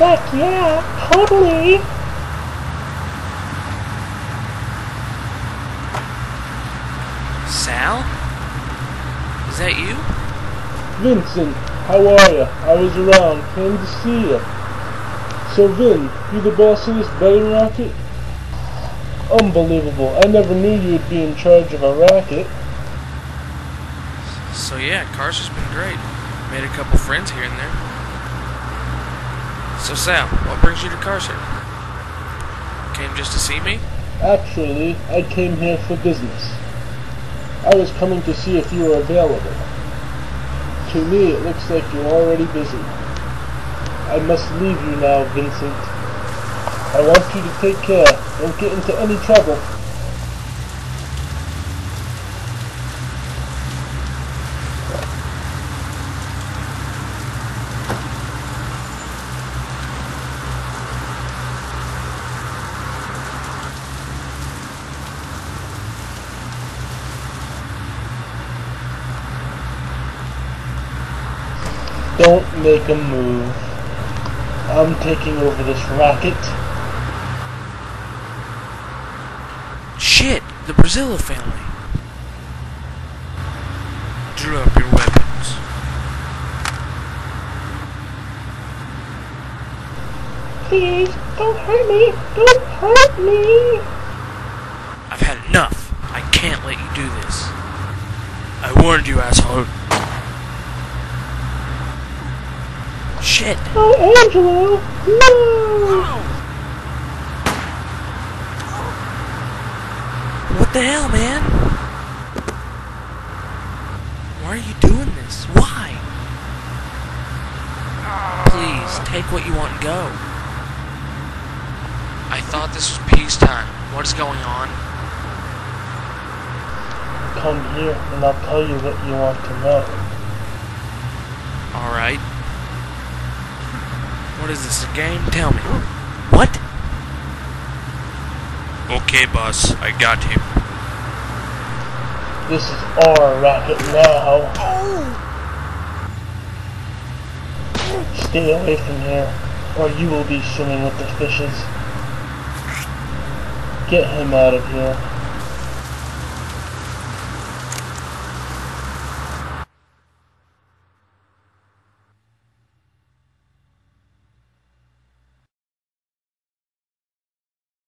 yeah, totally. Sal? Is that you? Vincent, how are you? I was around, came to see you. So Vin, you the boss of this betting racket? Unbelievable, I never knew you'd be in charge of a racket. So yeah, Carcer has been great. Made a couple friends here and there. So Sam, what brings you to Carcer? Came just to see me? Actually, I came here for business. I was coming to see if you were available. To me, it looks like you're already busy. I must leave you now, Vincent. I want you to take care. Don't get into any trouble. Don't make a move. I'm taking over this racket. Shit, the Borzillo family. Drop your weapons. Please, don't hurt me. Don't hurt me. I've had enough. I can't let you do this. I warned you, asshole. Shit. Oh, Angelo, no. What the hell, man? Why are you doing this? Why? Please, take what you want and go. I thought this was peacetime. What is going on? Come here and I'll tell you what you want to know. Alright. What is this, a game? Tell me. What? Okay, boss. I got him. This is our racket now. Stay away from here, or you will be swimming with the fishes. Get him out of here.